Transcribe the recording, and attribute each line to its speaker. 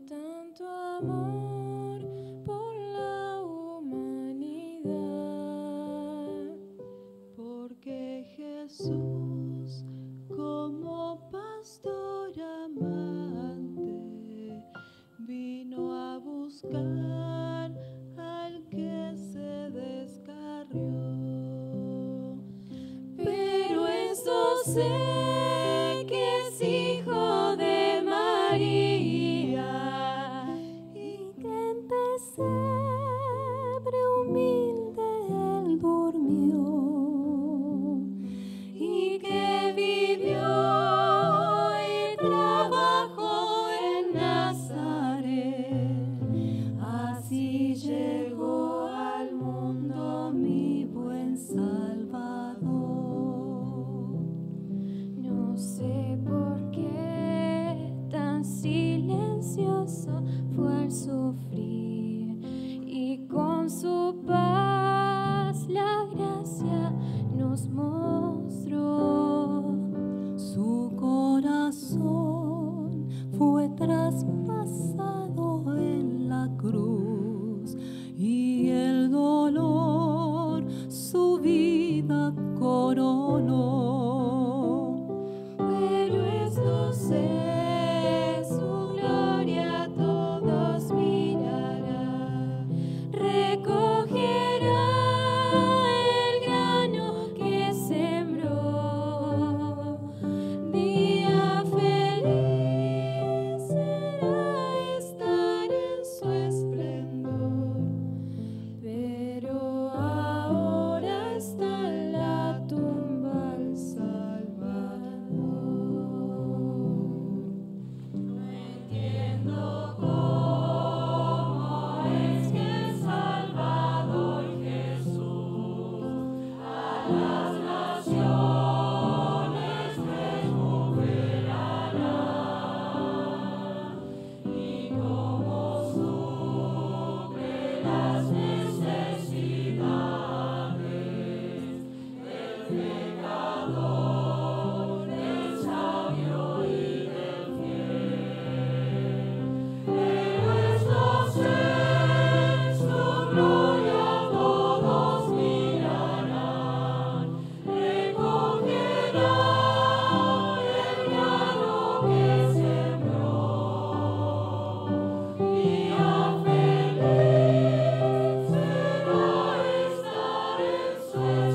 Speaker 1: tanto amor por la humanidad,
Speaker 2: porque Jesús como pastor amante vino a buscar al que se descarrió.
Speaker 1: Pero eso sé que sí. Si pesebre humilde él durmió y que vivió y trabajó en Nazaret. su paz la gracia nos mostró.
Speaker 2: Su corazón fue traspasado en la cruz y el dolor su vida coronó.
Speaker 1: Wow. Oh.